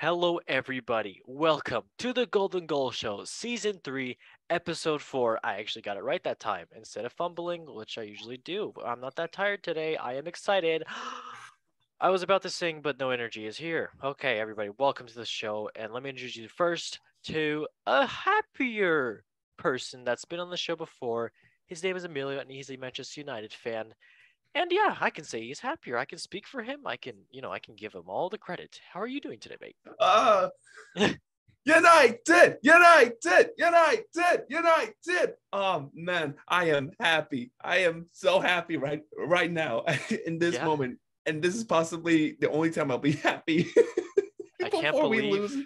Hello, everybody. Welcome to the Golden Goal Show, Season 3, Episode 4. I actually got it right that time instead of fumbling, which I usually do. I'm not that tired today. I am excited. I was about to sing, but no energy is here. Okay, everybody, welcome to the show. And let me introduce you first to a happier person that's been on the show before. His name is Emilio, and he's a Manchester United fan. And yeah, I can say he's happier. I can speak for him. I can, you know, I can give him all the credit. How are you doing today, mate? Uh, United, United, United, United. Oh man, I am happy. I am so happy right right now in this Yeah. moment, and this is possibly the only time I'll be happy. I can't believe lose.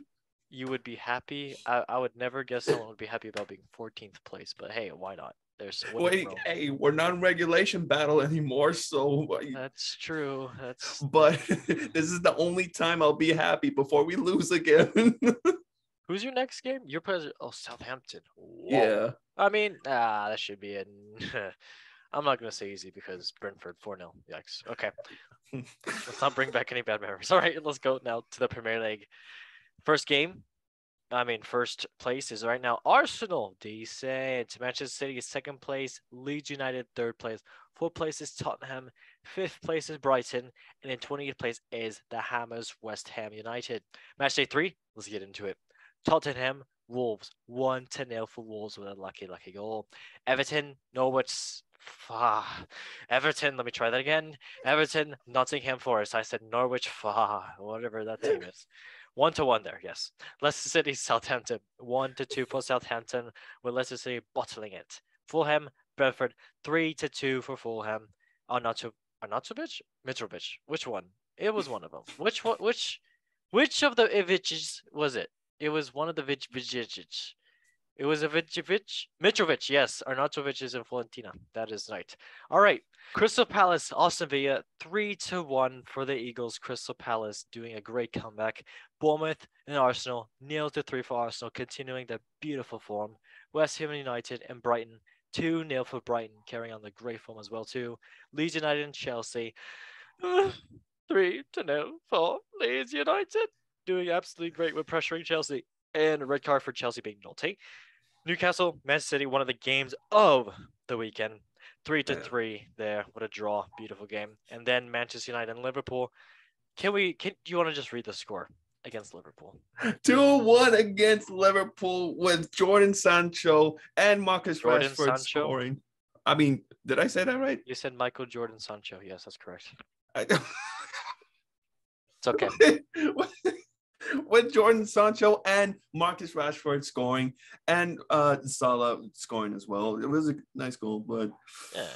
you would be happy. I, I would never guess someone would be happy about being 14th place, but hey, why not? There's Wait, hey, we're not in regulation battle anymore, so. That's true. That's But this is the only time I'll be happy before we lose again. who's your next game? Your president. Oh, Southampton. Whoa. yeah. I mean, ah, that should be it. I'm not gonna say easy because Brentford 4 0. Yikes. Okay. Let's not bring back any bad memories. All right, let's go now to the Premier League. First game, I mean, first place is right now Arsenal, decent. Manchester City is second place. Leeds United third place. Fourth place is Tottenham. Fifth place is Brighton, and in 20th place is the Hammers West Ham United. Match day three. Let's get into it. Tottenham Wolves one to nil for Wolves with a lucky lucky goal. Everton Norwich. Ah, Everton, let me try that again. Everton, Nottingham Forest. I said Norwich, ah, whatever that team is. One to one there, yes. Leicester City, Southampton, one to two for Southampton, with Leicester City bottling it. Fulham, Brentford, three to two for Fulham. Arnautovic, Arnautovic, Mitrovic. Which one? It was one of them. Which one? Which? Which of the Iviches was it? It was one of the Vic Vicic. It was a Vicovic. Mitrovic, yes. Arnautovic is in Fiorentina. That is right. All right. Crystal Palace, Aston Villa, three to one for the Eagles. Crystal Palace doing a great comeback. Bournemouth and Arsenal, nil to three for Arsenal, continuing their beautiful form. West Ham United and Brighton, two 0 for Brighton, carrying on the great form as well too. Leeds United and Chelsea, three to nil for Leeds United, doing absolutely great with pressuring Chelsea. And a red card for Chelsea being naughty. Newcastle, Manchester City, one of the games of the weekend. Three to three there. What a draw. Beautiful game. And then Manchester United and Liverpool. Can we can do you want to just read the score against Liverpool? 2 1 against Liverpool with Jordan Sancho and Marcus Jordan Rashford Sancho? scoring. I mean, did I say that right? You said Michael Jordan Sancho. Yes, that's correct. I, It's okay. with Jordan Sancho and Marcus Rashford scoring and uh Salah scoring as well. It was a nice goal, but Yeah,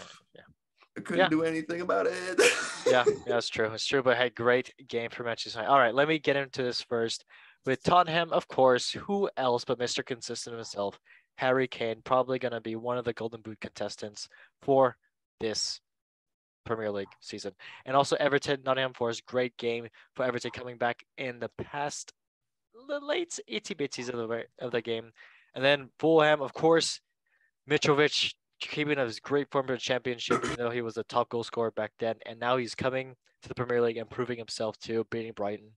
I couldn't Yeah. do anything about it. yeah, yeah, it's true. It's true, but had great game for Manchester United. All right, let me get into this first. With Tottenham, of course, who else but Mr. Consistent himself, Harry Kane, probably going to be one of the Golden Boot contestants for this Premier League season. And also Everton, Nottingham Forest, great game for Everton coming back in the past the late itty bitties of the of the game. And then Fulham, of course, Mitrovic keeping up his great form in the championship, even though he was a top goal scorer back then. And now he's coming to the Premier League and proving himself too, beating Brighton.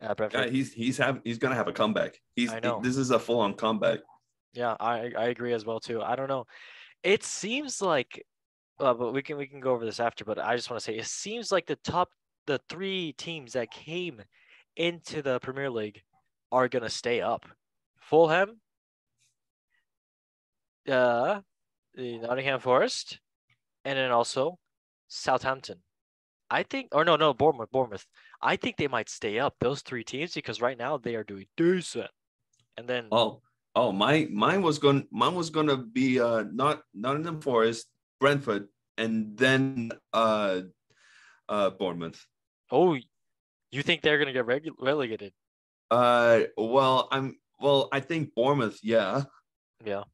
Uh, Brentford. Yeah, he's he's having he's gonna have a comeback. He's I know. this is a full on comeback. Yeah, I I agree as well too. I don't know. It seems like, uh, but we can we can go over this after. But I just want to say it seems like the top the three teams that came into the Premier League are gonna stay up. Fulham, uh, the Nottingham Forest, and then also Southampton. I think, or no, no, Bournemouth, Bournemouth. I think they might stay up. Those three teams because right now they are doing decent. And then Oh, oh, my mine was going mine was gonna be uh not Nottingham Forest, Brentford, and then uh uh Bournemouth. Oh, you think they're gonna get regu- relegated? Uh well I'm well I think Bournemouth, yeah. Yeah.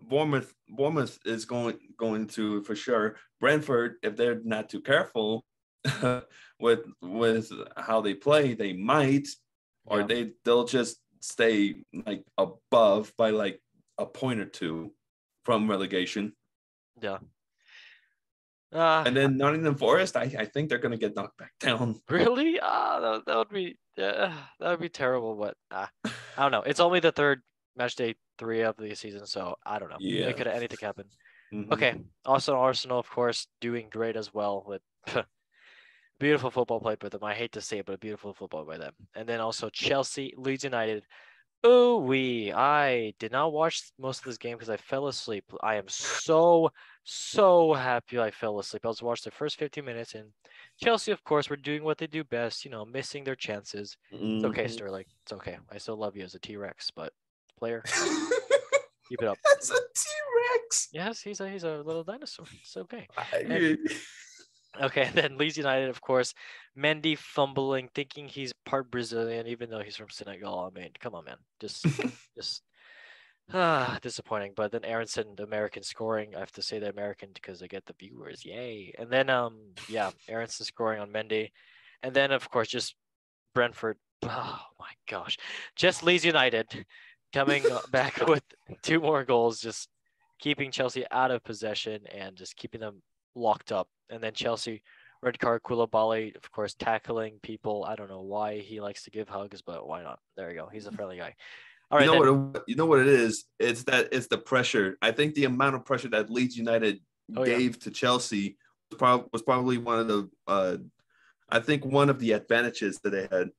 Bournemouth Bournemouth is going going to for sure. Brentford, if they're not too careful with with how they play, they might, or they they'll just stay like above by like a point or two from relegation. Yeah. Uh, And then Nottingham Forest, I, I think they're gonna get knocked back down. really? Ah, that, that would be uh, that would be terrible. But ah, I don't know. It's only the third match day three of the season, so I don't know. Yeah. It could anything happen. Mhm. Okay. Also, Arsenal, of course, doing great as well with beautiful football played by them. I hate to say it, but beautiful football by them. And then also Chelsea, Leeds United. Oh, we. I did not watch most of this game because I fell asleep. I am so, so happy I fell asleep. I was watching the first 15 minutes, and Chelsea, of course, were doing what they do best, you know, missing their chances. It's okay, Mhm. Sterling. It's okay. I still love you as a T Rex, but player, keep it up. That's a T-Rex. Yes, he's a he's a little dinosaur. It's okay. I- Okay, then Leeds United, of course, Mendy fumbling, thinking he's part Brazilian, even though he's from Senegal. I mean, come on, man, just, just, ah, disappointing. But then Aaronson, the American scoring. I have to say the American because I get the viewers, yay! And then, um, yeah, Aaronson scoring on Mendy, and then of course just Brentford. Oh my gosh, just Leeds United coming back with two more goals, just keeping Chelsea out of possession and just keeping them locked up. And then Chelsea, red card, Koulibaly, of course, tackling people. I don't know why he likes to give hugs, but why not? There you go. He's a friendly guy. All right. you know then- what? It, you know what it is. It's that it's the pressure. I think the amount of pressure that Leeds United Oh, yeah. gave to Chelsea was, prob- was probably one of the. Uh, I think one of the advantages that they had.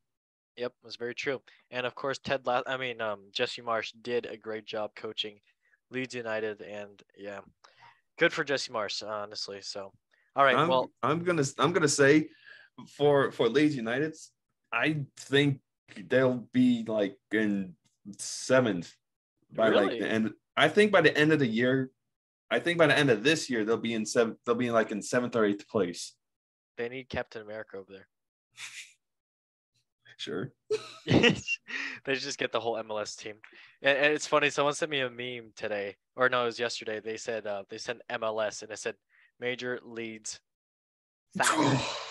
Yep, was very true. And of course, Ted. La- I mean, um, Jesse Marsch did a great job coaching Leeds United, and yeah, good for Jesse Marsch, honestly. So, all right. I'm, well, I'm gonna I'm gonna say for for Leeds United, I think they'll be like in seventh by like Really? the end. I think by the end of the year, I think by the end of this year they'll be in seventh. They'll be in like in seventh or eighth place. they need Captain America over there. Sure. they just get the whole MLS team. And, and it's funny. Someone sent me a meme today, or no, it was yesterday. They said uh, they sent MLS, and it said Major Leads.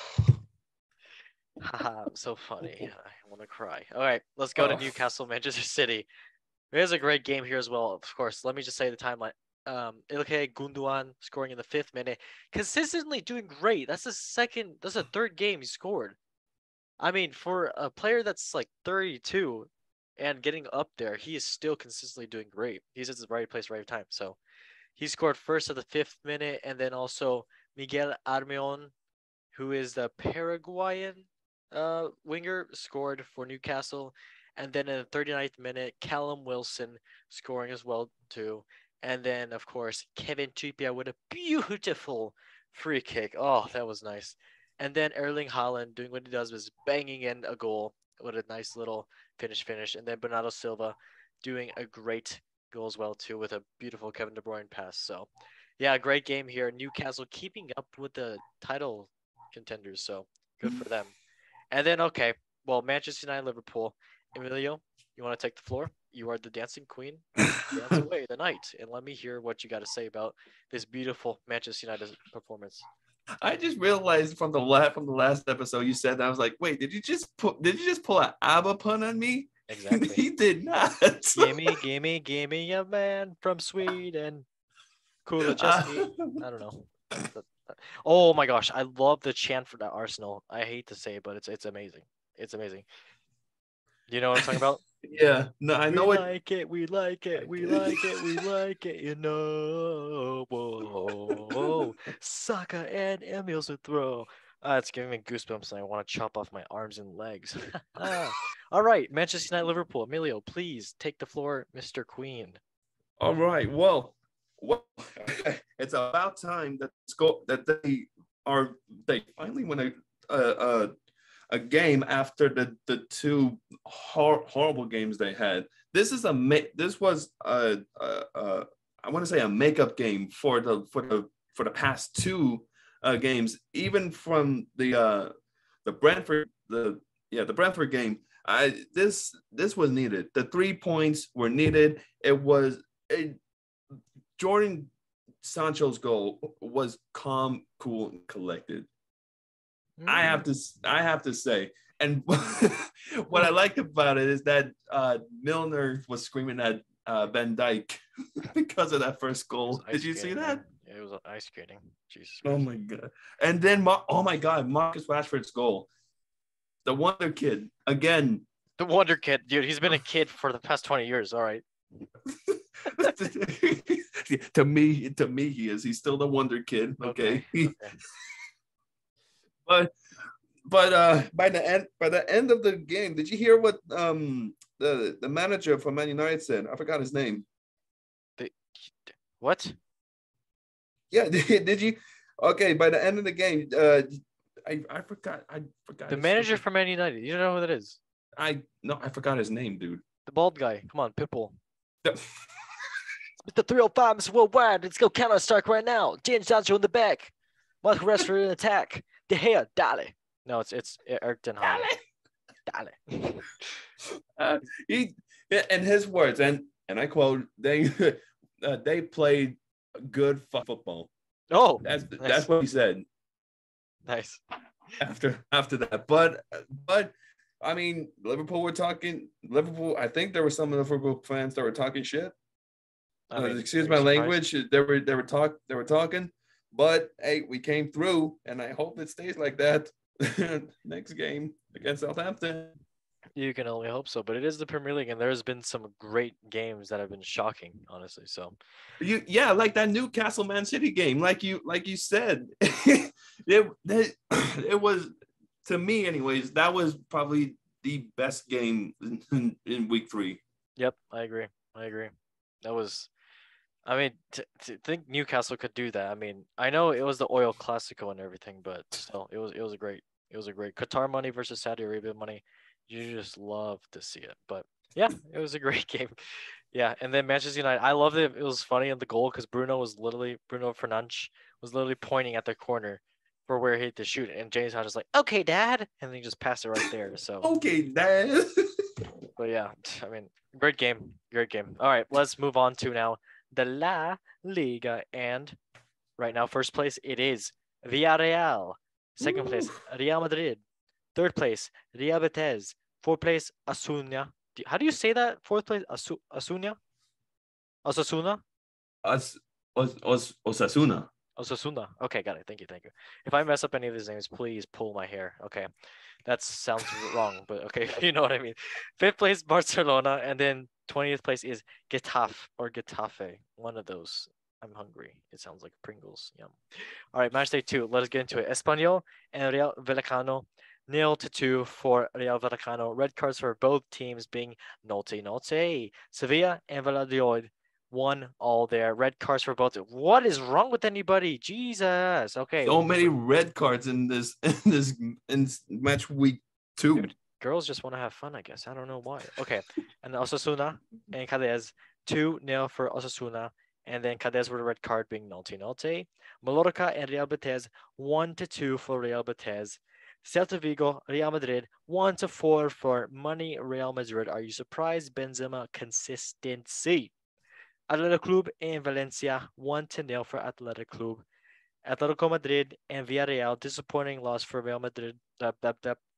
So funny. I want to cry. All right, let's go to Oh. Newcastle, Manchester City. There's a great game here as well. Of course, let me just say the timeline. Um, Ilkay Gundogan scoring in the fifth minute, consistently doing great. That's the second. That's the third game he scored. I mean, for a player that's like 32 and getting up there, he is still consistently doing great. He's at the right place, right time. So he scored first at the fifth minute, and then also Miguel Almirón, who is the Paraguayan uh, winger, scored for Newcastle. And then in the 39th minute, Callum Wilson scoring as well too. And then of course Kevin Trippier with a beautiful free kick. Oh, that was nice. And then Erling Haaland doing what he does was banging in a goal with a nice little finish finish. And then Bernardo Silva doing a great goal as well too with a beautiful Kevin De Bruyne pass. So yeah, great game here. Newcastle keeping up with the title contenders, so good for them. And then okay, well Manchester United Liverpool. Emilio, you want to take the floor? You are the dancing queen. Dance away the night, and let me hear what you got to say about this beautiful Manchester United performance. I just realized from the last from the last episode you said that I was like, wait, did you just put did you just pull an ABBA pun on me? Exactly. he did not. gimme, gimme, gimme a man from Sweden. Cool, just me. I don't know. But- Oh my gosh, I love the chant for that Arsenal. I hate to say it, but it's it's amazing. It's amazing. You know what I'm talking about? yeah, no, I know we it. like it, we like it, we like it, we like it, you know. Whoa, whoa. Saka and Emil's a throw. Uh, it's giving me goosebumps, and I want to chop off my arms and legs. Ah. All right, Manchester United, Liverpool. Emilio, please take the floor, Mr. Queen. All right. Well, well, it's about time that sco- that they are they finally win a a, a, game after the the two hor- horrible games they had. This is a this was a, a, a I want to say a makeup game for the for the for the past two uh, games, even from the uh, the Brentford the yeah the Brentford game. I this this was needed. The three points were needed. It was it, Jordan Sancho's goal was calm, cool, and collected. I have to I have to say, and what I liked about it is that uh, Milner was screaming at uh, Van Dijk because of that first goal. Did you see that? It was ice skating. Jesus. Oh my god! And then, oh my god, Marcus Rashford's goal, the Wonder Kid again. The Wonder Kid, dude. He's been a kid for the past twenty years. All right. to me, to me, he is. He's still the Wonder Kid. Okay. Okay. but but uh by the end by the end of the game, did you hear what um the the manager for Man United said? I forgot his name. What? Yeah, did, did you? Okay, by the end of the game, uh, I I forgot I forgot The manager freaking- for Man United. You don't know who that is? I no I forgot his name, dude. The bald guy. Come on, Pitbull. The- Mr. 305, Mr. Worldwide. Let's go counter strike right now. James Sancho in the back. Mark Rashford in attack. De Gea, dale. No, it's it's Erik Ten Hag. Dale. uh, he in his words, and and I quote, they uh, they played good fu- football. Oh, That's Nice. that's what he said nice. after after that. But but I mean, Liverpool were talking. Liverpool, I think there were some of the Liverpool fans that were talking shit. I Uh, mean, excuse my language. They were they were talk they were talking, but hey, we came through, and I hope it stays like that next game against Southampton. You can only hope so, but it is the Premier League, and there's been some great games that have been shocking, honestly. So You yeah, like that Newcastle Man City game, like you like you said, it, it it was to me anyways. That was probably the best game in, in week three. Yep, I agree. I agree. That was, I mean, to, to think Newcastle could do that. I mean, I know it was the oil classico and everything, but still, it was it was a great it was a great Qatar money versus Saudi Arabia money. You just love to see it, but yeah, it was a great game. Yeah, and then Manchester United. I loved it. It was funny in the goal because Bruno was literally Bruno Fernandes was literally pointing at the corner for where he had to shoot, and James Hodge was like, "Okay, Dad," and then he just passed it right there. So. Okay, Dad. But yeah, I mean, great game, great game. All right, let's move on to now the La Liga, and right now, first place it is Villarreal. Second place, Real Madrid. Third place, Real Betis. Fourth place, Asunya. How do you say that? Fourth place, Asu- Asunya. Osasuna. Os, Os, Os, Osasuna. Oh, Osasuna. Okay, got it. Thank you, thank you. If I mess up any of these names, please pull my hair. Okay, that sounds wrong, but okay, you know what I mean. Fifth place, Barcelona, and then twentieth place is Getafe or Getafe. One of those. I'm hungry. It sounds like Pringles. Yum. All right, match day two. Let us get into it. Espanyol and Real Vallecano. Nil to two for Real Vallecano. Red cards for both teams being Nolte Nolte. Sevilla and Valladolid one all there. Red cards for both. What is wrong with anybody? Jesus. Okay. So many red cards in this in this in match week two. Dude. Girls just want to have fun, I guess. I don't know why. Okay. And Osasuna and Cadiz, 2 nil for Osasuna. And then Cadiz with a red card being Nolte Nolte. Mallorca and Real Betis, 1 to 2 for Real Betis. Celta Vigo, Real Madrid, 1 to 4 for Money Real Madrid. Are you surprised? Benzema consistency. Atletico Club and Valencia, 1 to 0 for Athletic Club. Atletico Madrid and Villarreal, disappointing loss for Real Madrid. Uh,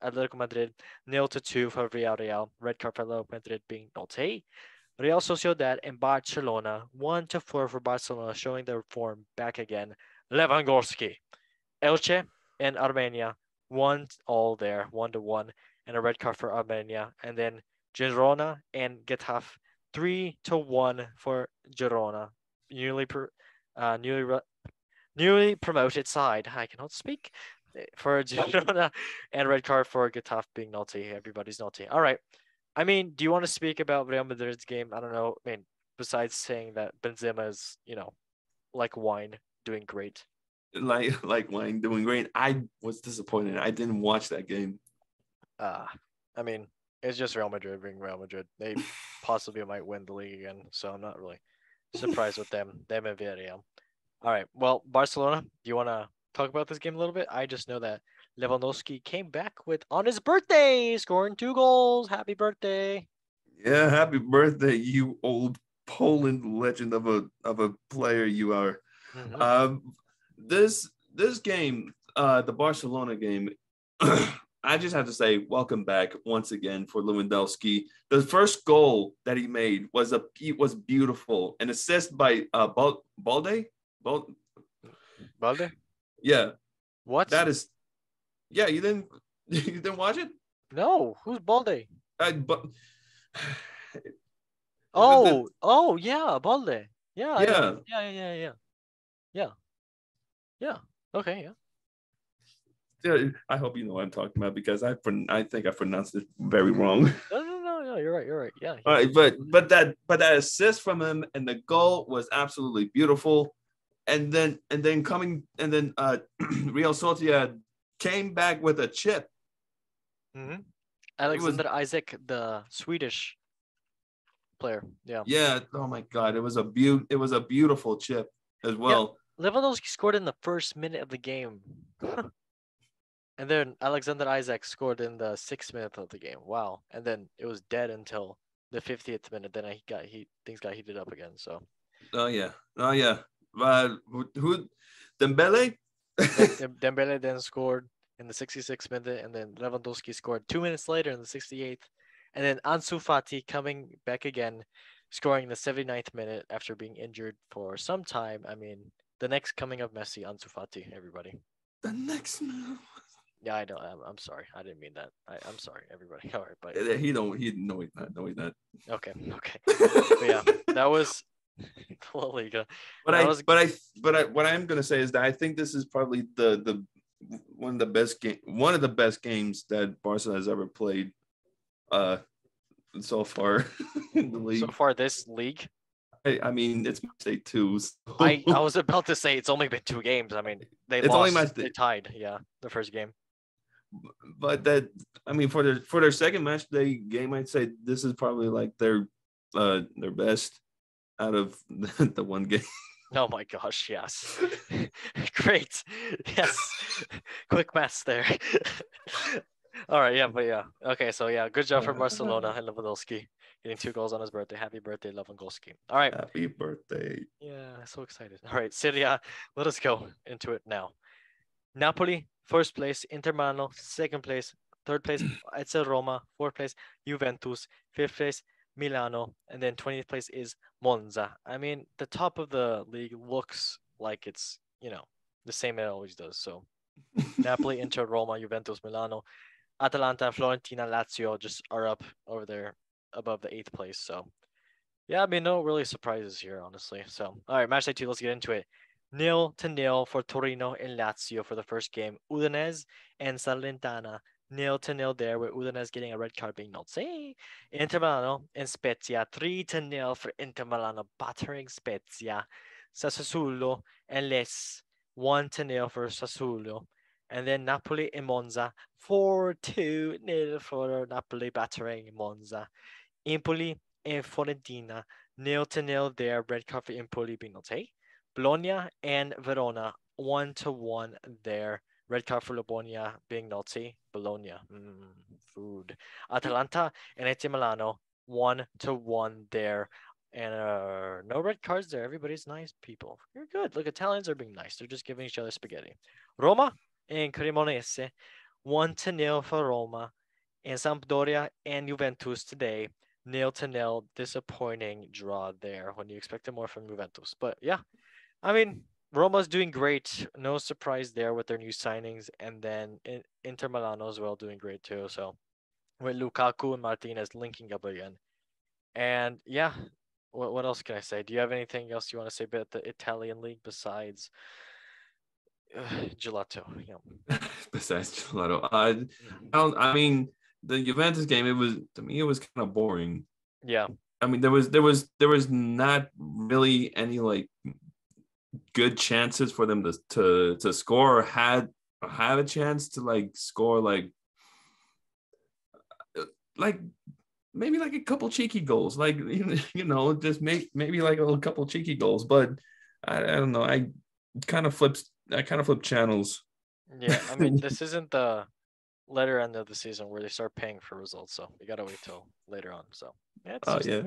Atletico Madrid, 0 to 2 for Villarreal. Red card for Atletico Madrid being Nolte. Real Sociedad and Barcelona, 1 to 4 for Barcelona, showing their form back again. Lewandowski. Elche and Almería, 1 all there, 1 to 1, and a red card for Almería. And then Girona and Getafe, 3 to 1 for Girona. Newly, uh, newly, re- newly promoted side. I cannot speak eh, for Girona and red card for Getafe being naughty. Everybody's naughty. All right. I mean, do you want to speak about Real Madrid's game? I don't know. I mean, besides saying that Benzema is, you know, like wine, doing great. Like like Wayne doing great. I was disappointed. I didn't watch that game. Uh, I mean, it's just Real Madrid being Real Madrid. They possibly might win the league again, so I'm not really surprised with them. Them and Villarreal. All right. Well, Barcelona. Do you want to talk about this game a little bit? I just know that Lewandowski came back with on his birthday, scoring two goals. Happy birthday! Yeah, happy birthday, you old Poland legend of a of a player you are. Mhm. Um, this this game, uh, the Barcelona game, I just have to say, welcome back once again for Lewandowski. The first goal that he made was a it was beautiful, an assist by uh Bal- Balde, Bal- Balde? Yeah, What? that is. Yeah, you didn't you didn't watch it? no. Who's Balde? I, but Oh, oh yeah, Balde. Yeah, Yeah. yeah, yeah, yeah, yeah, yeah, yeah. Okay, yeah. Yeah, I hope you know what I'm talking about because I I think I pronounced it very wrong. No, no, no, no. You're right. You're right. Yeah. All right, but but that but that assist from him and the goal was absolutely beautiful. And then and then coming and then uh Real Sotia came back with a chip. Mm-hmm. Alexander Isak, the Swedish player. Yeah. Yeah, oh my god, it was a beaut it was a beautiful chip as well. Lewandowski scored in the first minute of the game. and then Alexander Isak scored in the sixth minute of the game. Wow. And then it was dead until the 50th minute. Then he got he things got heated up again. So Oh yeah. Oh yeah. Uh, who, who Dembele? Dembele then scored in the 66th minute, and then Lewandowski scored two minutes later in the 68th, and then Ansu Fati coming back again, scoring in the 79th minute after being injured for some time. I mean, the next coming of Messi, Ansu Fati, everybody. the next. Yeah, I know. I'm, I'm sorry. I didn't mean that. I, I'm sorry, everybody. All right, but He don't he no he's not no he's not. okay, okay. But yeah, that was La Liga. but That I was- but I but I what I'm gonna say is that I think this is probably the the one of the best game one of the best games that Barca has ever played uh so far in the league. So far this league, I, I mean it's match day two. so- I, I was about to say it's only been two games. I mean, they It's lost. only match they tied. Yeah, the first game. But that I mean for their for their second match day game, I'd say this is probably like their uh their best out of the one game. Oh my gosh, yes. Great. Yes. Quick maths there. All right, yeah, but yeah. Okay, so yeah, good job for Barcelona and Lewandowski getting two goals on his birthday. Happy birthday, Lewandowski. All right. Happy birthday. Yeah, so excited. All right, Serie A, let us go into it now. Napoli, first place. Inter Milan, second place. Third place, it's Roma. Fourth place, Juventus. Fifth place, Milano. And then 20th place is Monza. I mean, the top of the league looks like it's, you know, the same it always does. So Napoli, Inter, Roma, Juventus, Milano. Atalanta, Fiorentina, Lazio just are up over there above the eighth place. So yeah, I mean, no really surprises here, honestly. So, all right, match day two, let's get into it. Nil to nil for Torino and Lazio for the first game. Udinese and Salernitana, nil to nil there, with Udinese getting a red card being not say. Inter Milano and Spezia, three to nil for Inter Milano, battering Spezia. Sassuolo and Les, one to nil for Sassuolo. And then Napoli and Monza, 4 2 nil for Napoli, battering Monza. Empoli and Fiorentina, nil to nil there. Red card for Empoli being not. Bologna and Verona, one to one there. Red card for Bologna being naughty. Bologna, mm, food. Atalanta and Inter Milano, one to one there. And uh, no red cards there. Everybody's nice people. You're good. Look, Italians are being nice. They're just giving each other spaghetti. Roma and Cremonese, one to nil for Roma. And Sampdoria and Juventus today, nil to nil. Disappointing draw there when you expected more from Juventus. But yeah, I mean, Roma's doing great. No surprise there with their new signings. And then Inter Milano as well doing great too. So with Lukaku and Martinez linking up again. And yeah, what, what else can I say? Do you have anything else you want to say about the Italian league besides uh, gelato? Yeah. Besides gelato, uh, I don't. I mean, the Juventus game. It was to me. It was kind of boring. Yeah. I mean, there was there was there was not really any like good chances for them to to to score or had have a chance to like score like like maybe like a couple cheeky goals like you know just make maybe like a little couple cheeky goals but I, I don't know I kind of flips I kind of flip channels Yeah. I mean, this isn't the later end of the season where they start paying for results. So you got to wait till later on. So yeah, it's, Oh, just yeah.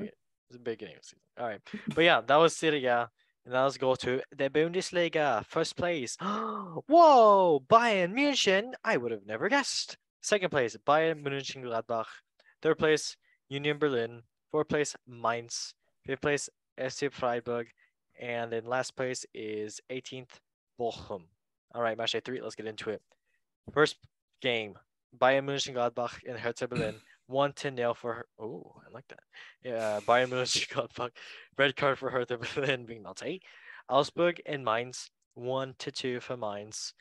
it's beginning of the season. All right. But yeah, that was A. And now let's go to the Bundesliga. First place. Whoa, Bayern München. I would have never guessed. Second place, Bayern Mönchengladbach. Third place, Union Berlin. Fourth place, Mainz. Fifth place, SC Freiburg. And then last place is 18th, Bochum. All right, match day three. Let's get into it. First game, Bayern Mönchengladbach in Hertha Berlin. One to nil for her. oh, I like that. Yeah, Bayern Mönchengladbach. Red card for Hertha Berlin being naughty. Augsburg and Mainz. One to two for Mainz.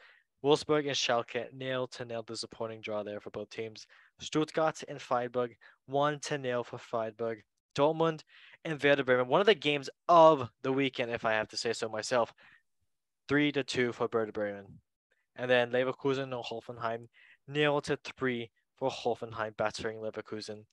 Wolfsburg and Schalke nil to nil. Disappointing draw there for both teams. Stuttgart and Freiburg. One to nil for Freiburg. Dortmund and Werder Bremen. One of the games of the weekend, if I have to say so myself. Three to two for Werder Bremen. And then Leverkusen and Hoffenheim, nil to three for Hoffenheim, battering Leverkusen.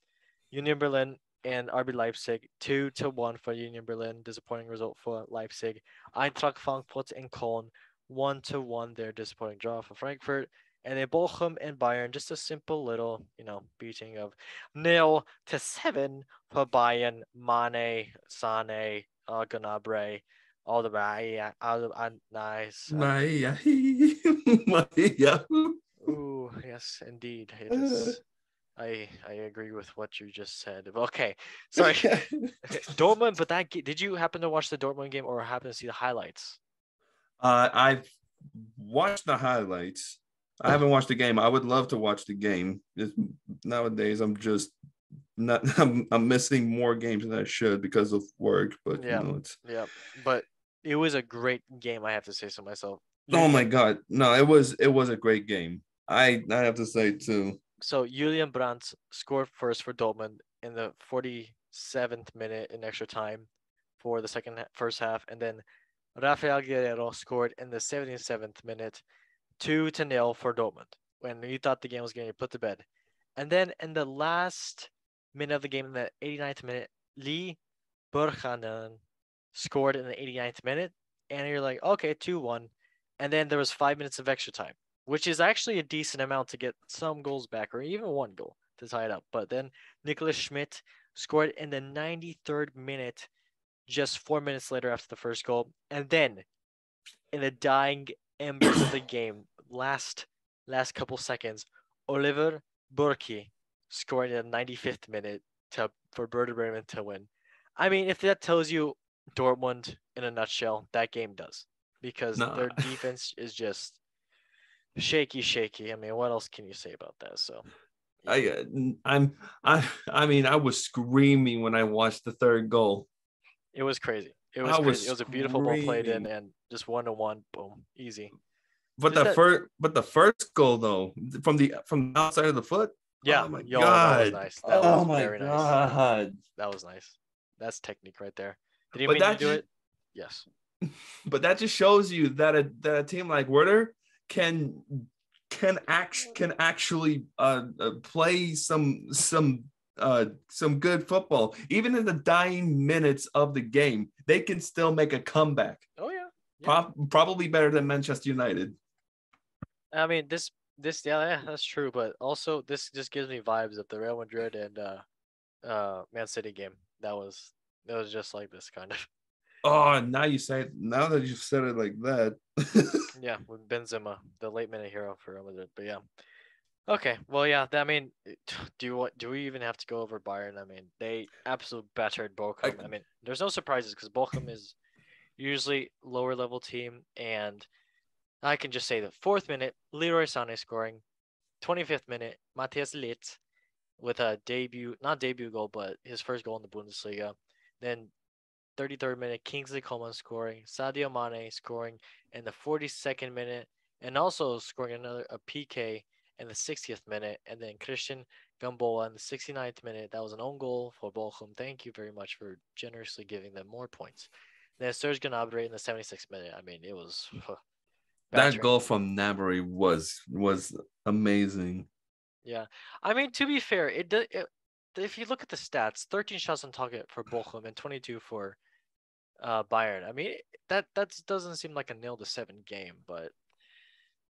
Union Berlin and RB Leipzig, two to one for Union Berlin. Disappointing result for Leipzig. Eintracht Frankfurt and Köln, one to one. Their disappointing draw for Frankfurt. And then Bochum and Bayern, just a simple little, you know, beating of nil to seven for Bayern. Mane, Sane, uh, all the way, all uh, nice. Maya, Maya. Yes, indeed. It is. I I agree with what you just said. Okay, sorry, Dortmund. But that did you happen to watch the Dortmund game or happen to see the highlights? Uh, I've watched the highlights. I haven't watched the game. I would love to watch the game. Just, nowadays, I'm just not. I'm, I'm missing more games than I should because of work. But Yeah. you know, it's Yeah, but it was a great game. I have to say so myself. oh my god, no, it was it was a great game. I I have to say too. So Julian Brandt scored first for Dortmund in the 47th minute in extra time for the second first half, and then Rafael Guerreiro scored in the 77th minute, two to nil for Dortmund when you thought the game was going getting put to bed. And then in the last minute of the game, in the 89th minute, Lee Buchanan scored in the 89th minute, and you're like, okay, two one, and then there was five minutes of extra time which is actually a decent amount to get some goals back or even one goal to tie it up. But then Nicholas Schmidt scored in the 93rd minute, just four minutes later after the first goal. And then in the dying embers of the game, last last couple seconds, Oliver Burke scored in the 95th minute to for Werder Bremen to win. I mean, if that tells you Dortmund in a nutshell, that game does. Because their defense is just shaky, shaky. I mean, what else can you say about that? So, I uh, I'm I I mean I was screaming when I watched the third goal. it was crazy. It was crazy. was it was a beautiful ball played in, and just one to one, boom, easy. But Just the that- first but the first goal though from the from the outside of the foot. Yeah, Oh my yo, that was God. nice. That oh was my very nice. god. That was nice. That's technique right there. Did he mean do it? Yes. But that just shows you that a that a team like Werder can can act can actually uh, uh play some some uh some good football even in the dying minutes of the game they can still make a comeback Oh yeah. Yeah. Prob- probably better than manchester united I mean, this this yeah, yeah, that's true. But also, this just gives me vibes of the Real Madrid and uh, uh, Man City game. That was that was just like this kind of. Oh now you say it now that you've said it like that Yeah, with Benzema, the late minute hero for Real Madrid. But yeah. Okay, well, yeah. I mean, do you want? Do we even have to go over Bayern? I mean, they absolutely battered Bochum. I, mean, there's no surprises because Bochum is usually lower level team, and I can just say the fourth minute, Leroy Sané scoring, 25th minute, Matthias Litt with a debut, not debut goal, but his first goal in the Bundesliga. Then 33rd minute, Kingsley Coman scoring, Sadio Mane scoring in the 42nd minute, and also scoring another a PK in the 60th minute, and then Christian Gamboa in the 69th minute. That was an own goal for Bochum. Thank you very much for generously giving them more points. Then Serge Gnabry in the 76th minute. I mean, it was that goal from Gnabry was was amazing Yeah, I mean to be fair. It, if you look at the stats, 13 shots on target for Bochum and 22 for uh, Bayern. I mean that that doesn't seem like a nil to seven game, but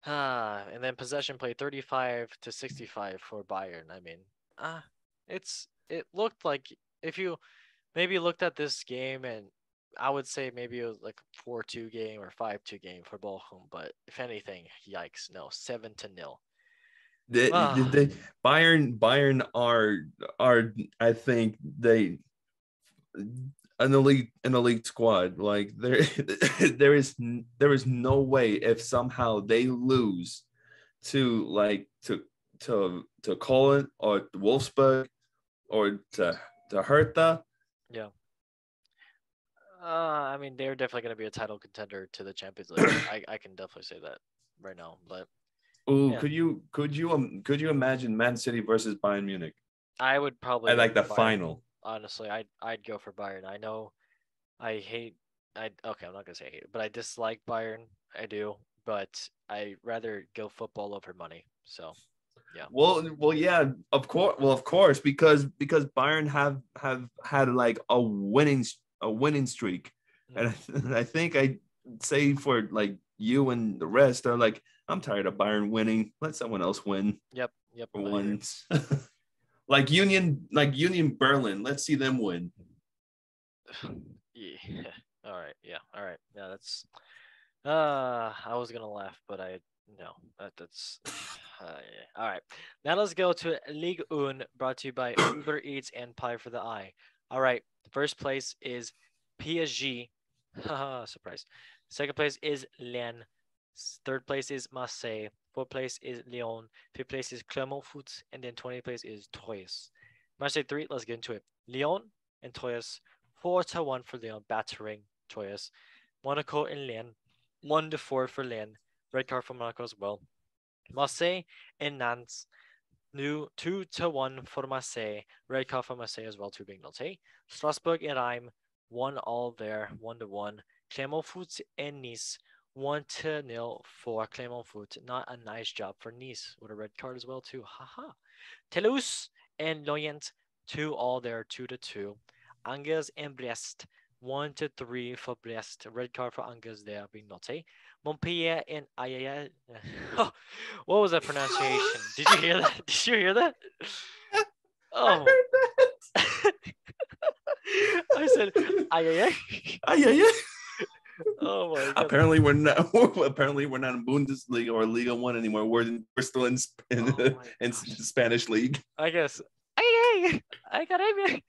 ah, and then possession play 35 to 65 for Bayern. I mean, ah, it's it looked like if you maybe looked at this game and I would say maybe it was like a 4-2 game or 5-2 game for Bochum, but if anything, yikes, no, 7 to nil. They, Ah. they, Bayern Bayern are are I think they an elite an elite squad. Like there there is there is no way if somehow they lose to like to to to Köln or Wolfsburg or to to Hertha. Yeah. Uh, I mean, they're definitely going to be a title contender to the Champions League. I, I can definitely say that right now. But Ooh, Yeah. could you could you um could you imagine Man City versus Bayern Munich I would probably I like the Bayern. final? Honestly, I'd I'd go for Bayern. I know, I hate. I okay, I'm not gonna say hate, it, but I dislike Bayern. I do, but I rather go football over money. So yeah. Well, well, yeah, of course. Well, of course, because because Bayern have have had like a winning a winning streak, and I, I think I say for like you and the rest are like, I'm tired of Bayern winning. Let someone else win yep, yep. for I once. like Union, like Union Berlin. Let's see them win. Yeah. All right. Yeah. All right. Yeah. That's. Uh, I was gonna laugh, but I no. That that's. Uh, yeah. All right. Now let's go to League 1, brought to you by Uber Eats and Pie for the Eye. All right. First place is PSG. Surprise. Second place is Lens. Third place is Marseille. Fourth place is Lyon. Fifth place is Clermont Foot. And then 20th place is Troyes. Marseille 3, let's get into it. Lyon and Troyes 4 to 1 for Lyon, battering Troyes. Monaco and Lyon, 1 to 4 for Lyon. Red card for Monaco as well. Marseille and Nantes, new 2 to 1 for Marseille. Red card for Marseille as well, 2 being noté. Strasbourg and Reims, 1 all there, 1 to 1. Clermont Foot and Nice, 1 to 0 for Clermont Foot. Not a nice job for Nice with a red card as well, too. Haha. Toulouse and Lorient, 2 all there, 2 to 2. Angers and Brest, 1 to 3 for Brest. Red card for Angers there, being noté. Montpellier and Ayaya. what was that pronunciation? Did you hear that? Did you hear that? Oh, I said Ayaya. Ah, yeah, yeah. Oh my god. Apparently, we're not. Apparently, we're not in Bundesliga or Liga One anymore. We're in, we're still in Sp- in, Oh in. Spanish league. I guess. Ay, ay, caramba.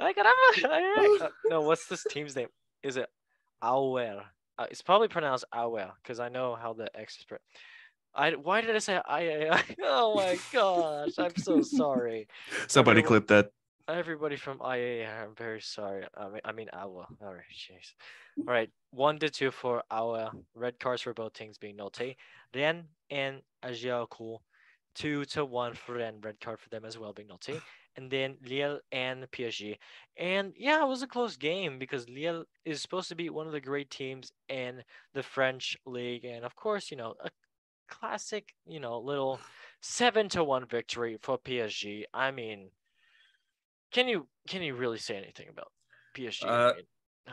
Ay, caramba. Ay, ay. Uh, no, what's this team's name? Is it Auer? Uh, it's probably pronounced Auer because I know how the X is. pronounced. I why did I say ay, ay, ay? Oh my gosh! I'm so sorry. Somebody Everyone- clip that. Everybody from IA, I'm very sorry. I mean, I mean Awa. All right, jeez. Mm. All right, one to two for Awa. Red cards for both teams being noté. Rennes and Ajaccio, two to one for Rennes. Red card for them as well being noté. And then Lille and PSG. And yeah, it was a close game because Lille is supposed to be one of the great teams in the French league, and of course, you know, a classic, you know, little seven to one victory for PSG. I mean. Can you can you really say anything about PSG? Uh,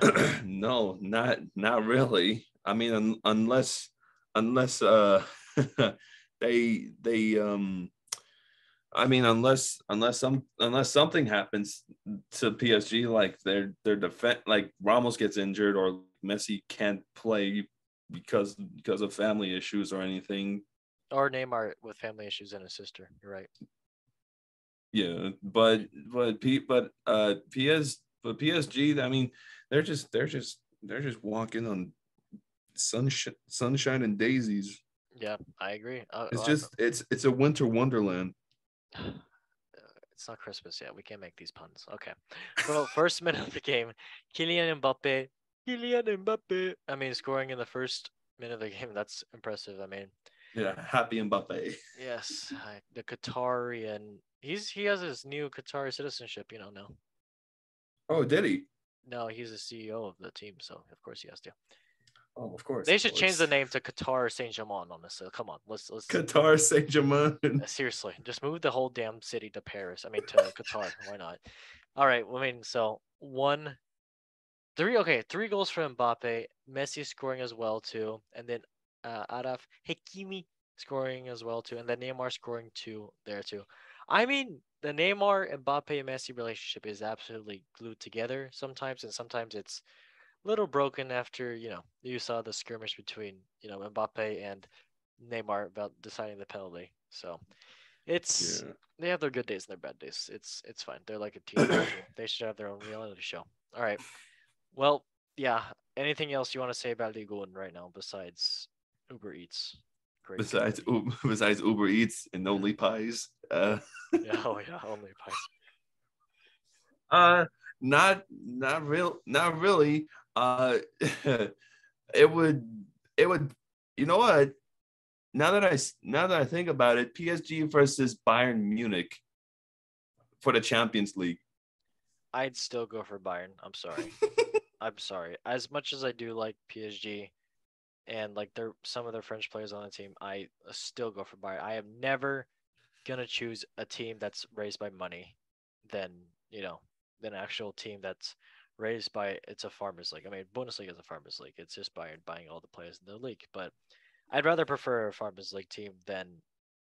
no, not not really. I mean, un- unless unless uh they they um I mean unless unless some unless something happens to PSG like their their defense like Ramos gets injured or Messi can't play because because of family issues or anything. or Neymar with family issues and a sister. You're right. Yeah, but but P but uh PS but PSG, I mean, they're just they're just they're just walking on sunshine sunshine and daisies. Yeah, I agree. Uh, It's uh, just it's it's a winter wonderland. it's not Christmas yet. We can't make these puns. Okay. Well, first minute of the game, Kylian Mbappe. Kylian Mbappe. I mean, scoring in the first minute of the game. That's impressive. I mean, Yeah, happy Mbappe. yes, I, the Qatari and he's he has his new Qatari citizenship. You know now. Oh, did he? No, he's the CEO of the team, so of course he has to. Oh, of course. They of should change the name to Qatar Saint Germain on this. So come on, let's let's Qatar Saint Germain. uh, seriously just move the whole damn city to Paris. I mean to Qatar. Why not? All right. I mean, so one, three. Okay, three goals for Mbappe. Messi scoring as well too, and then uh, Achraf Hakimi scoring as well too, and then Neymar scoring two there too. I mean, the Neymar Mbappe Messi relationship is absolutely glued together sometimes, and sometimes it's a little broken after you know you saw the skirmish between you know Mbappe and Neymar about deciding the penalty. So it's Yeah. they have their good days and their bad days. It's it's fine. They're like a team. team. They should have their own reality show. All right. Well, yeah. Anything else you want to say about Ligue 1 right now besides Uber Eats? Great Besides, company. U- besides Uber Eats and only pies, uh, yeah, oh yeah, only pies. uh, not not real, not really. Uh, it would, it would. You know what? Now that I now that I think about it, PSG versus Bayern Munich for the Champions League. I'd still go for Bayern. I'm sorry. I'm sorry. As much as I do like PSG and like their some of their French players on the team, I still go for Bayern. I am never gonna choose a team that's raised by money than you know than an actual team that's raised by it's a farmers league. I mean Bundesliga is a farmers league. It's just Bayern buying all the players in the league. But I'd rather prefer a farmers league team than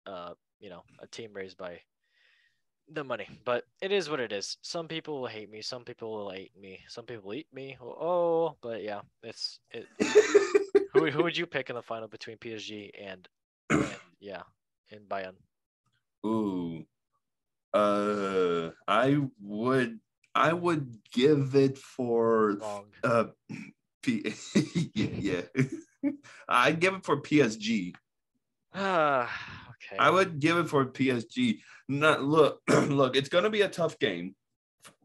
uh you know a team raised by the money, but it is what it is. Some people will hate me. Some people will hate me. Some people eat me. Oh, but yeah, it's it. who, who would you pick in the final between PSG and, and yeah, and Bayern? Ooh, uh, I would, I would give it for Wrong. uh, P- yeah, yeah. I'd give it for PSG. Ah, okay. I would give it for PSG. Not look, look. It's gonna be a tough game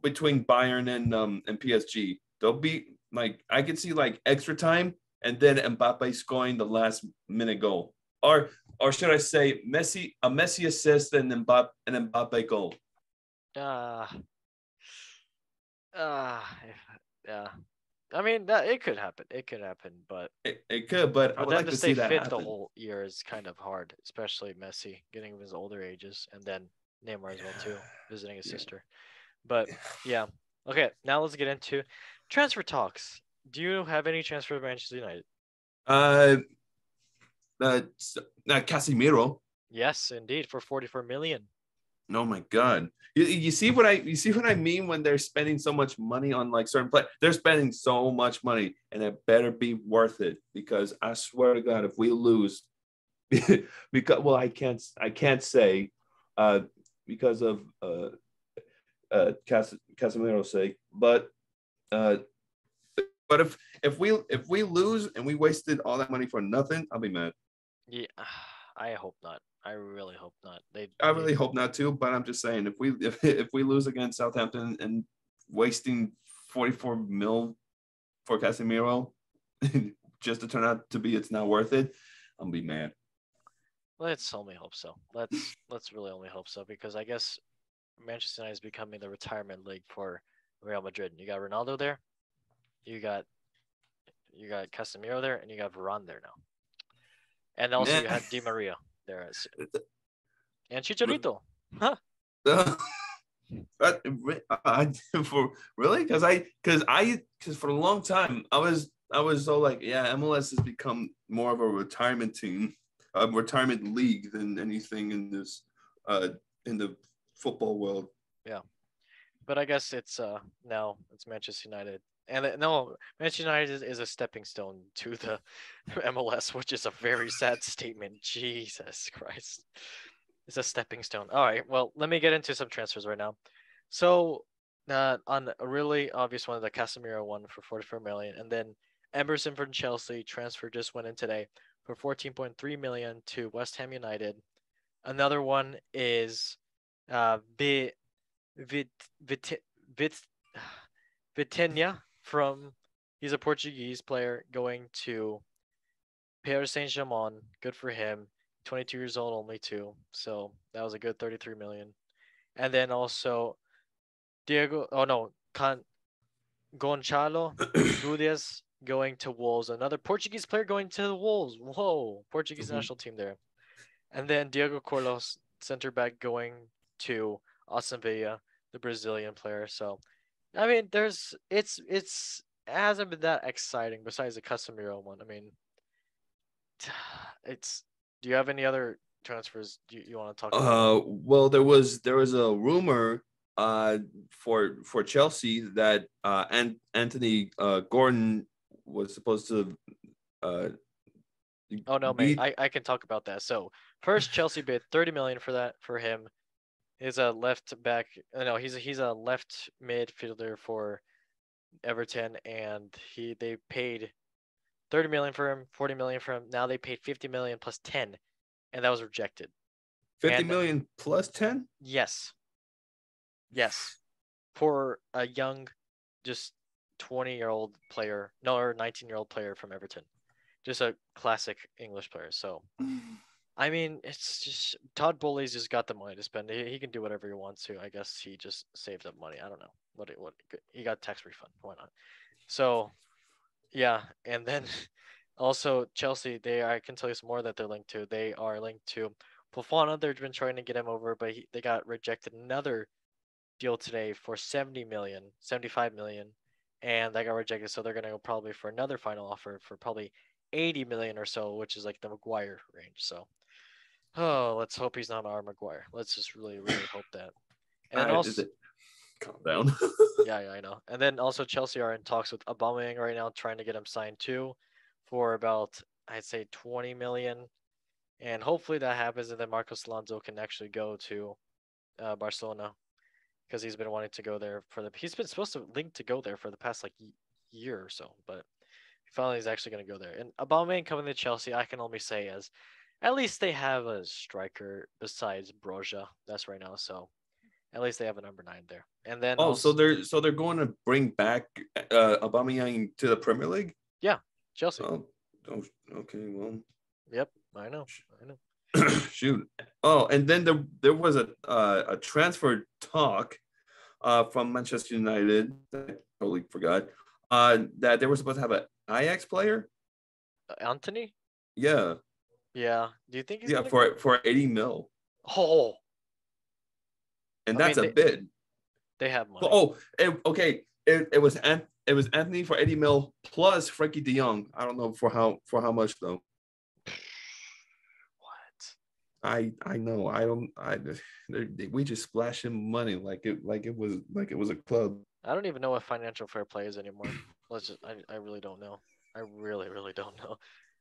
between Bayern and um and PSG. They'll be like I can see like extra time and then Mbappe scoring the last minute goal, or or should I say Messi a Messi assist and Mbappe an Mbappe goal. Ah. Ah. yeah. I mean that it could happen. It could happen, but It, it could, but I would them like to to stay see that fit happen. the whole year is kind of hard, especially Messi getting of his older ages, and then Neymar as well too, visiting his Yeah. sister. But yeah, okay. Now let's get into transfer talks. Do you have any transfer of Manchester United? Uh, uh, uh, Casemiro. Yes, indeed, for 44 million. Oh my god! You, you see what I you see what I mean when they're spending so much money on like certain play. They're spending so much money, and it better be worth it because I swear to God, if we lose, because well, I can't I can't say, uh, because of uh, uh, Cas- Casemiro's sake, but uh, but if if we if we lose and we wasted all that money for nothing, I'll be mad. Yeah, I hope not. I really hope not. They. I they- really hope not too, but I'm just saying if we if, if we lose against Southampton and wasting 44 mil for Casemiro just to turn out to be it's not worth it, I'll be mad. Let's only hope so. Let's let's really only hope so because I guess Manchester United is becoming the retirement league for Real Madrid. You got Ronaldo there, you got you got Casemiro there, and you got Varane there now, and also you Nah. had Di Maria there, as- and Chicharito. I, for really? Because I because I because for a long time I was I was so like yeah MLS has become more of a retirement team a retirement league than anything in this uh in the football world. Yeah. But I guess it's uh now it's Manchester United, and no, Manchester United is, is a stepping stone to the MLS, which is a very sad statement. Jesus Christ, it's a stepping stone. All right, well, let me get into some transfers right now. So, uh, on a really obvious one, the Casemiro one for 44 million, and then Emerson from Chelsea transfer just went in today for 14.3 million to West Ham United. Another one is uh, B. Vit, Vit, Vit, Vitinha from he's a Portuguese player going to Paris Saint Germain. Good for him. 22 years old only too. So that was a good 33 million. And then also Diego oh no, Con Gonçalo Guedes going to Wolves. Another Portuguese player going to the Wolves. Whoa, Portuguese Mhm. national team there. And then Diego Carlos, center back, going to Aston Villa, the Brazilian player. So, I mean, there's it's it's it hasn't been that exciting besides the Casemiro one. I mean, it's. Do you have any other transfers you, you want to talk about? Uh, well, there was there was a rumor uh for for Chelsea that uh and Anthony uh Gordon was supposed to uh Oh no, mate. be- I, I can talk about that. So first, Chelsea bid thirty million for that for him. He's a left back. uh, No, he's a, he's a left midfielder for Everton, and he they paid 30 million for him, 40 million for him. Now they paid 50 million plus 10, and that was rejected. Fifty And- million plus ten. Yes. Yes. For a young, just 20 year old player, no, or 19 year old player from Everton. Just a classic English player. So, I mean, it's just Todd Boehly's just got the money to spend. He, he can do whatever he wants to. I guess he just saved up money. I don't know what what he got tax refund. Why not? So, yeah, and then also Chelsea. They I can tell you some more that they're linked to. They are linked to Fofana. They've been trying to get him over, but he, they got rejected another deal today for 70 million, 75 million, and that got rejected. So they're gonna go probably for another final offer for probably 80 million or so, which is like the Maguire range. So, oh, let's hope he's not our Maguire. Let's just really, really hope that. And I- also, calm down. yeah, yeah, I know. And then also Chelsea are in talks with Aubameyang right now, trying to get him signed too, for about I'd say 20 million, and hopefully that happens, and then Marcos Alonso can actually go to uh, Barcelona, because he's been wanting to go there for the. He's been supposed to link to go there for the past like year or so, but finally he's actually going to go there. And Aubameyang coming to Chelsea, I can only say as, at least they have a striker besides Broja. That's right now, so. At least they have a number nine there, and then oh, also, so they're so they're going to bring back uh Aubameyang to the Premier League. Yeah, Chelsea. Oh, oh okay. Well, Yep, I know. I know. shoot. Oh, and then there there was a uh, a transfer talk uh from Manchester United. I totally forgot. Uh, that they were supposed to have an Ajax player. Antony? Yeah, Yeah. Do you think he's yeah, for go? for eighty mil, Oh, and I that's mean, a they- bid. they have money. Oh, it, okay. It, it was it was Antony for 80 mil plus Frenkie De Jong. I don't know for how for how much though. What? I I know. I don't I they- we just splash him money like it like it was like it was a club. I don't even know what financial fair play is anymore. Let's just I, I really don't know. I really, really don't know.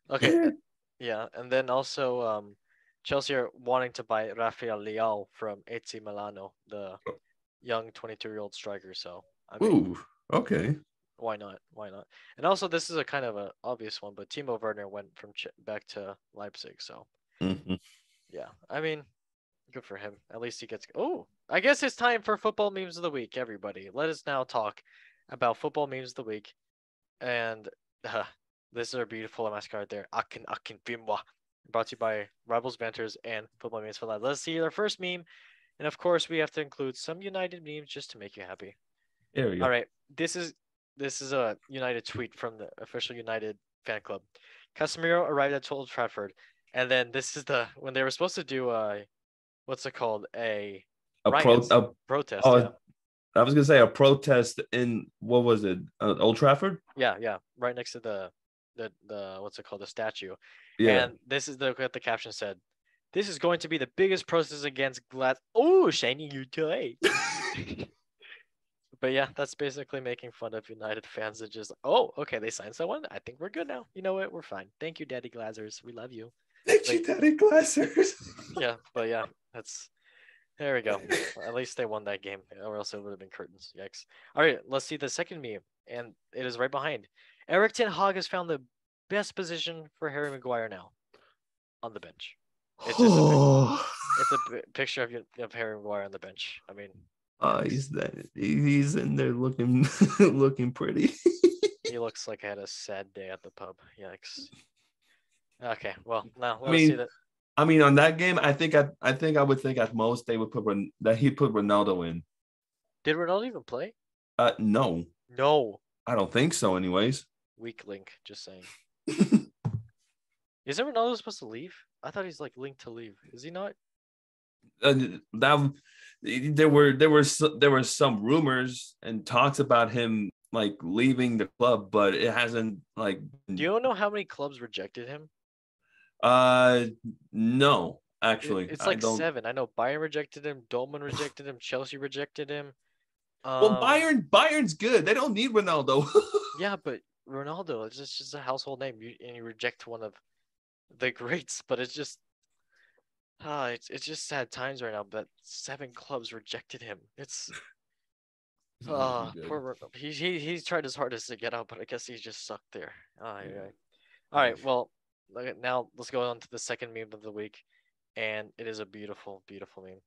Okay. Yeah. Yeah. And then also um Chelsea are wanting to buy Rafael Leao from AC Milano, the young 22 year old striker. So I mean, Ooh, okay. why not? Why not? And also, this is a kind of an obvious one, but Timo Werner went from Ch- back to Leipzig. So Mhm. Yeah, I mean, good for him. At least he gets. Oh, I guess it's time for football memes of the week. Everybody, let us now talk about football memes of the week, and uh, this is our beautiful mascot there, Akin Akin Bimwa, brought to you by Rebels Ventures and Football Memes for Life. Let's see our first meme, and of course, we have to include some United memes just to make you happy. There we go. All right, this is this is a United tweet from the official United fan club. Casemiro arrived at Old Trafford, and then this is the when they were supposed to do a what's it called a A pro, a, protest. Oh, yeah. I was gonna say a protest in what was it? Uh, Old Trafford. yeah, yeah, right next to the the the what's it called the statue. Yeah. And this is the what the caption said. This is going to be the biggest protest against Glad. Oh, shiny you toy. But yeah, that's basically making fun of United fans and just oh, okay, they signed someone. I think we're good now. You know what? We're fine. Thank you, Daddy Glazers. We love you. Thank you, Daddy Glazers. Yeah, but yeah, that's there we go. At least they won that game, or else it would have been curtains. Yikes. All right, let's see the second meme, and it is right behind. Erik Ten Hag has found the best position for Harry Maguire now, on the bench. It's just a It's a picture of of Harry Maguire on the bench. I mean, uh, he's that he's in there looking looking pretty. he looks like I had a sad day at the pub. Yikes. Okay, well now I mean, that. I mean, on that game, I think I, I think I would think at most they would put that he put Ronaldo in. Did Ronaldo even play? Uh, no, No. I don't think so. Anyways, Weak link. Just saying. Isn't Ronaldo supposed to leave? I thought he's like linked to leave. Is he not? uh, that there were there were there were some rumors and talks about him like leaving the club, but it hasn't like. Do you know how many clubs rejected him? Uh, no, actually, it's like don't- seven. I know Bayern rejected him, Dortmund rejected him, Chelsea rejected him. Well, Um, Bayern Bayern's good. They don't need Ronaldo. Yeah, but Ronaldo is just, just a household name, you, and you reject one of the greats. But it's just, ah, it's it's just sad times right now. But seven clubs rejected him. It's He's good. poor Ronaldo. He, he he's tried his hardest to get out, but I guess he just sucked there. Oh, yeah. All right, well, now let's go on to the second meme of the week, and it is a beautiful, beautiful meme.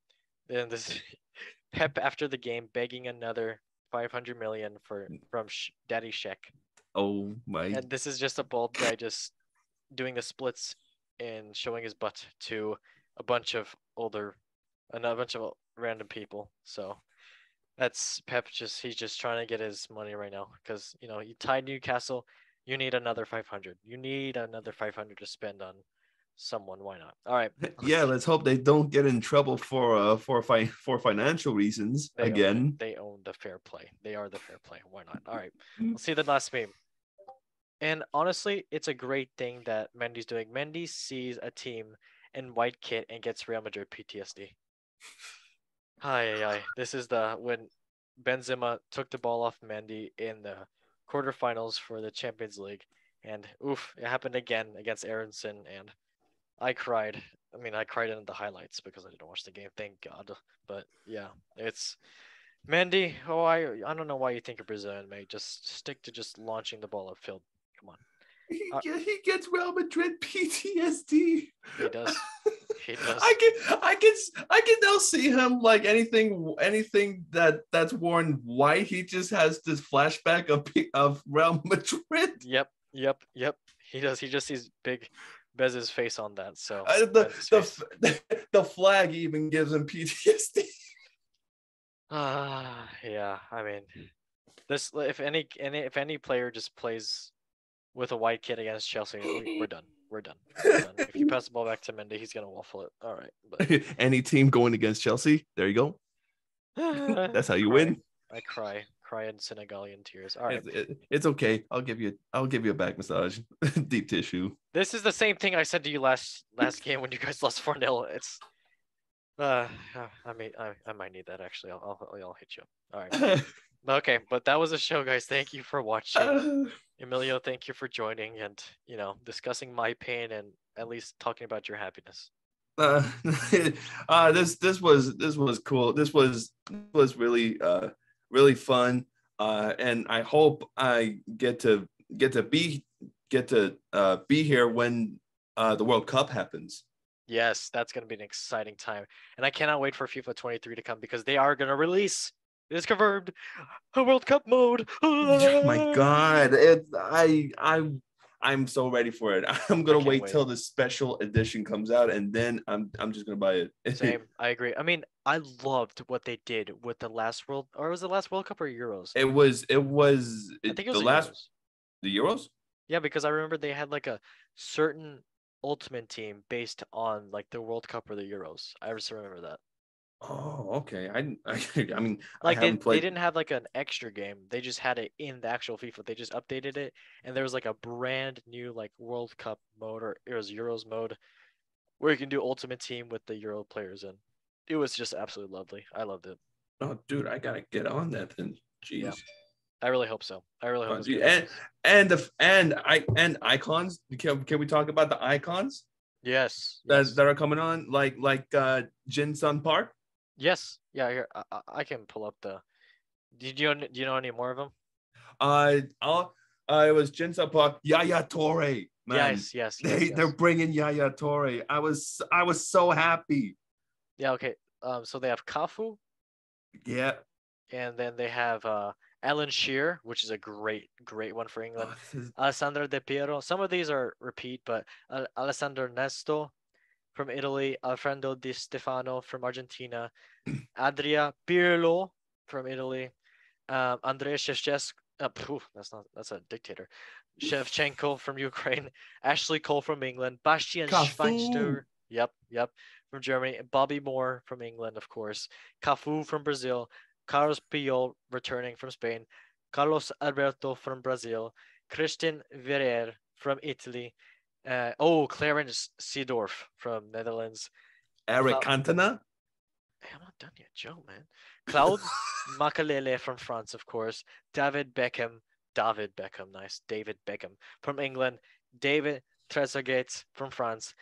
And this Pep after the game begging another 500 million for from Sh- Daddy Sheck, Oh my. and this is just a bald guy just doing the splits and showing his butt to a bunch of older, a bunch of random people. So that's Pep. Just he's just trying to get his money right now because you know you tied Newcastle. You need another 500. You need another 500 to spend on someone. Why not? All right. yeah, let's hope they don't get in trouble for uh for fi- for financial reasons They own again. They own the fair play. They are the fair play. Why not? All right. We'll see the last meme. And honestly, it's a great thing that Mendy's doing. Mendy sees a team in white kit and gets Real Madrid PTSD. Hi, hi, hi. This is the when Benzema took the ball off Mendy in the quarterfinals for the Champions League, and oof, it happened again against Aaronson, and I cried. I mean, I cried in the highlights because I didn't watch the game. Thank God. But yeah, it's Mandy. Oh, I I don't know why you think of Brazilian mate. just stick to just launching the ball upfield. Come on, He, Uh, he gets Real Madrid PTSD. he does. He does. I can I can I can now see him like anything anything that that's worn white. He just has this flashback of of Real Madrid. Yep, yep, yep. He does. He just sees big Bez's face on that. So Uh, the, the, the flag even gives him PTSD. Ah, yeah. I mean, this if any any if any player just plays with a white kid against Chelsea, we, we're done. We're done. We're done. If you pass the ball back to Mendy, he's gonna waffle it. All right, but Any team going against Chelsea, there you go. That's how you win. I cry, cry in Senegalian tears. All right, It's, it- it's okay. I'll give you I'll give you a back massage. Deep tissue. this is the same thing I said to you last last game when you guys lost four 0 It's uh, I mean, I, I might need that actually. I'll, I'll I'll hit you. All right. Okay, but that was a show, guys. Thank you for watching. Emilio, thank you for joining and you know discussing my pain and at least talking about your happiness. uh, uh this this was this was cool this was was really uh really fun uh and i hope i get to get to be get to uh be here when uh the world cup happens Yes, that's gonna be an exciting time, and I cannot wait for FIFA 23 to come because they are gonna release. It is confirmed. A World Cup mode. oh my god it i i i'm so ready for it i'm gonna wait, wait. till the special edition comes out and then i'm i'm just gonna buy it Same. I agree. I mean, I loved what they did with the last World, or was it last World Cup or Euros? it was it was I think it was the the last Euros. the euros Yeah, because I remember they had like a certain ultimate team based on like the World Cup or the Euros. I just remember that. Oh okay i i, I mean Like I they, haven't they didn't have like an extra game. They just had it in the actual FIFA. They just updated it and there was like a brand new like World Cup mode or it was Euros mode where you can do ultimate team with the Euro players in. It was just absolutely lovely. I loved it. Oh, dude, I gotta get on that then. Jeez. Yeah. I really hope so. I really hope Oh, and and the and I and icons. Can, can we talk about the icons Yes. that Yes. that are coming on? Like like uh Ji Sung Park. Yes. Yeah, here I, I- can pull up the Did you do you know any more of them? Uh, I'll, uh it was Ji Sung Park. Yaya Touré. Man, Yes, yes, yes, they yes. they're bringing Yaya Touré. I was I was so happy. Yeah, okay. Um so they have Cafu Yeah. and then they have uh Alan Shearer, which is a great great one for England. Oh, is- Alessandro Del Piero. Some of these are repeat, but uh, Alessandro Nesta from Italy, Alfredo Di Stefano from Argentina, Andrea Pirlo from Italy, um, Andriy Shevchenko. Uh, phew, that's not that's a dictator. Shevchenko from Ukraine, Ashley Cole from England, Bastian. Schweinsteiger. Yep, yep, from Germany. Bobby Moore from England, of course. Cafu from Brazil. Carlos Puyol returning from Spain. Carlos Alberto from Brazil. Christian Vieri from Italy. Uh, oh, Clarence Seedorf from Netherlands. Eric Cantona. Hey, I'm not done yet, Joe, man. Claude Makélélé from France, of course. David Beckham. David Beckham, nice. David Beckham from England. David Trezeguet from France.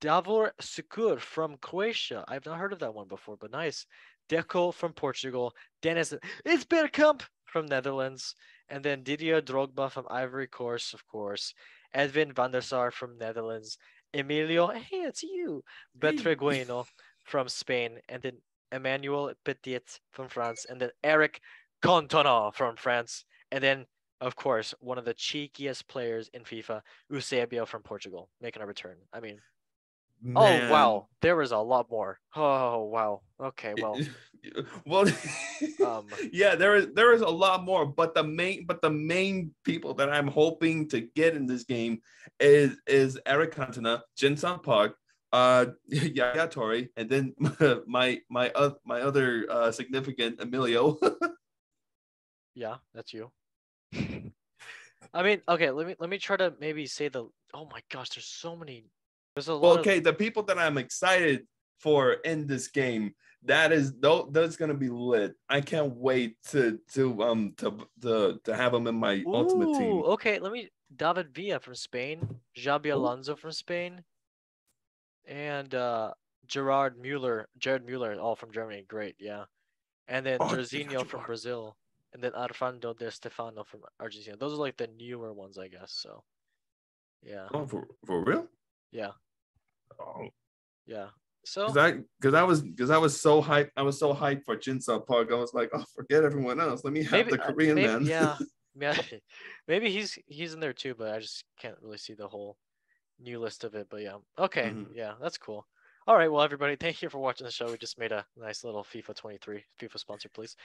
Davor Šuker from Croatia. I've not heard of that one before, but nice. Deco from Portugal, Dennis it's Bergkamp from Netherlands, and then Didier Drogba from Ivory Coast, of course, Edwin van der Sar from Netherlands, Emilio, hey, it's you, Butragueño from Spain, and then Emmanuel Petit from France, and then Eric Cantona from France, and then of course one of the cheekiest players in FIFA, Eusebio from Portugal, making a return. I mean, Man. oh wow, there was a lot more. Oh wow. Okay, well, well um, yeah there is there is a lot more but the main but the main people that i'm hoping to get in this game is is eric cantona ji sung park uh yeah, yeah, Tori, and then my my uh, my other uh significant emilio yeah, that's you. I mean, okay, let me let me try to maybe say the. Oh my gosh, there's so many. There's a lot. well of- okay the people that i'm excited for in this game that is that's gonna be lit i can't wait to to um to to, to have them in my ultimate team Okay, let me. David Villa from Spain, Xabi Alonso from Spain, and uh, Gerard Mueller, Jared Mueller, all from Germany. Great, yeah. And then Oh, from. Brazil, and then Armando de Stefano from Argentina. Those are like the newer ones, I guess. So, yeah, oh for, for real yeah, oh yeah. So Cause I, cause I was, cause I was so hyped. I was so hyped for Ji Sung Park. I was like, oh, forget everyone else. Let me have the uh, Korean maybe, man. Yeah, yeah. Maybe he's he's in there too, but I just can't really see the whole new list of it. But yeah, okay, Mhm. yeah, that's cool. All right, well, everybody, thank you for watching the show. We just made a nice little FIFA 23 FIFA sponsor, please.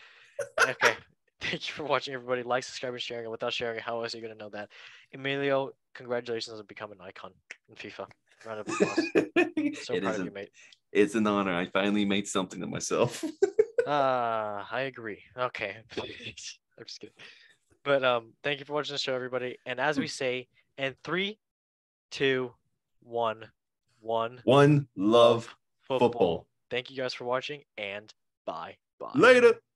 Okay, thank you for watching, everybody. Like, subscribe, and sharing. And without sharing, how else are you gonna know that? Emilio, congratulations on becoming an icon in FIFA. Round of applause. So It proud of you, mate. it's an honor. I finally made something of myself. Ah, I agree. Okay. I'm just kidding. But um, thank you for watching the show, everybody. And as we say, and three, two, one, one, One love football. football. Thank you guys for watching, and bye. Bye. later.